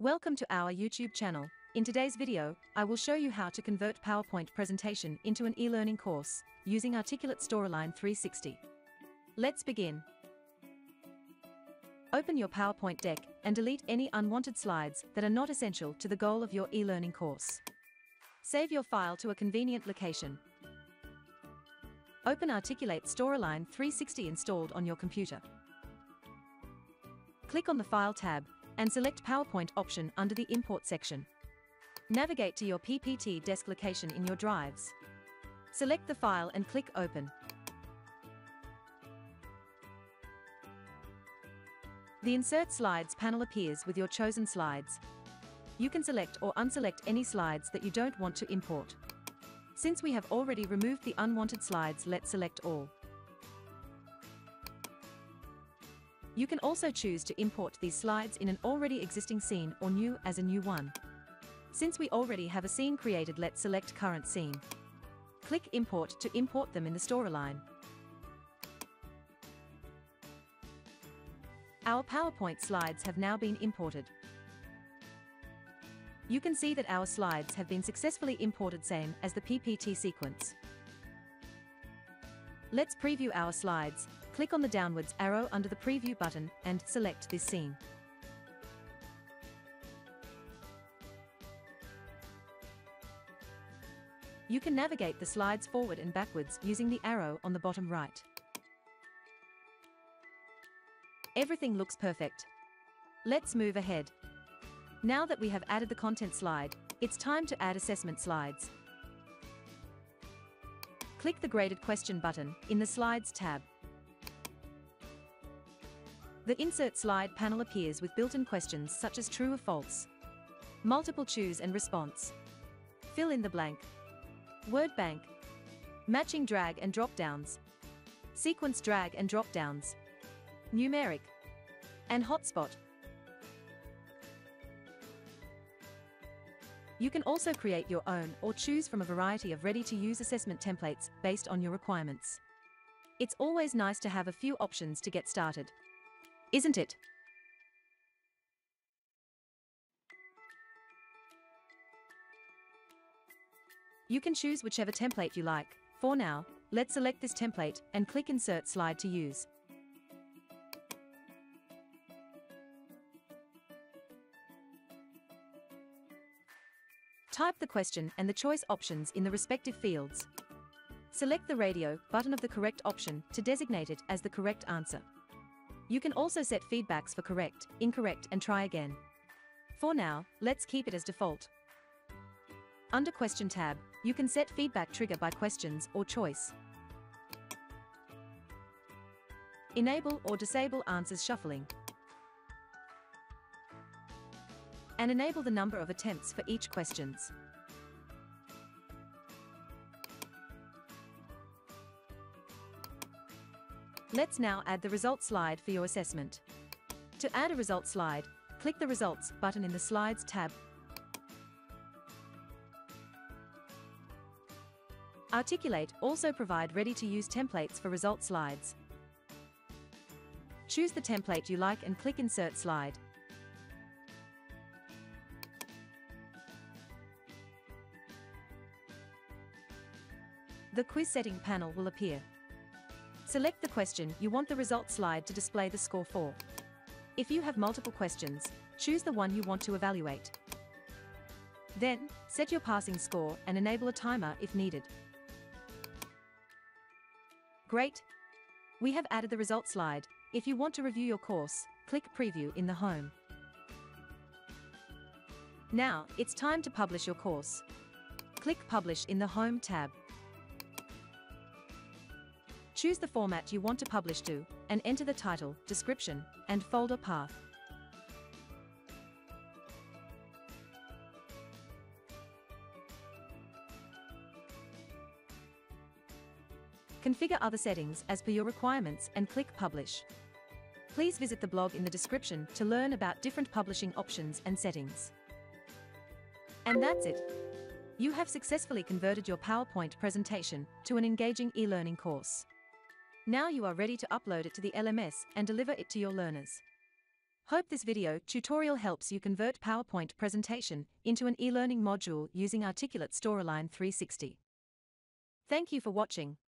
Welcome to our YouTube channel. In today's video, I will show you how to convert PowerPoint presentation into an e-learning course using Articulate Storyline 360. Let's begin. Open your PowerPoint deck and delete any unwanted slides that are not essential to the goal of your e-learning course. Save your file to a convenient location. Open Articulate Storyline 360 installed on your computer. Click on the File tab and select PowerPoint option under the Import section. Navigate to your PPT desk location in your drives. Select the file and click Open. The Insert Slides panel appears with your chosen slides. You can select or unselect any slides that you don't want to import. Since we have already removed the unwanted slides let's select all. You can also choose to import these slides in an already existing scene or new as a new one. Since we already have a scene created let's select current scene. Click import to import them in the storyline. Our PowerPoint slides have now been imported. You can see that our slides have been successfully imported same as the PPT sequence. Let's preview our slides, click on the downwards arrow under the preview button and select this scene. You can navigate the slides forward and backwards using the arrow on the bottom right. Everything looks perfect. Let's move ahead. Now that we have added the content slide, it's time to add assessment slides. Click the graded question button in the Slides tab. The Insert Slide panel appears with built-in questions such as true or false. Multiple choose and response. Fill in the blank. Word bank. Matching drag and drop-downs. Sequence drag and drop-downs. Numeric. And hotspot. You can also create your own or choose from a variety of ready-to-use assessment templates based on your requirements. It's always nice to have a few options to get started. Isn't it? You can choose whichever template you like. For now, let's select this template and click Insert Slide to use. Type the question and the choice options in the respective fields. Select the radio button of the correct option to designate it as the correct answer. You can also set feedbacks for correct, incorrect and try again. For now, let's keep it as default. Under Question tab, you can set feedback trigger by questions or choice. Enable or disable answers shuffling. and enable the number of attempts for each questions. Let's now add the result slide for your assessment. To add a result slide, click the Results button in the Slides tab. Articulate also provide ready-to-use templates for result slides. Choose the template you like and click Insert Slide. the quiz setting panel will appear. Select the question you want the result slide to display the score for. If you have multiple questions, choose the one you want to evaluate. Then, set your passing score and enable a timer if needed. Great! We have added the result slide. If you want to review your course, click Preview in the Home. Now, it's time to publish your course. Click Publish in the Home tab. Choose the format you want to publish to, and enter the title, description, and folder path. Configure other settings as per your requirements and click Publish. Please visit the blog in the description to learn about different publishing options and settings. And that's it. You have successfully converted your PowerPoint presentation to an engaging e-learning course. Now you are ready to upload it to the LMS and deliver it to your learners. Hope this video tutorial helps you convert PowerPoint presentation into an e-learning module using Articulate Storyline 360. Thank you for watching.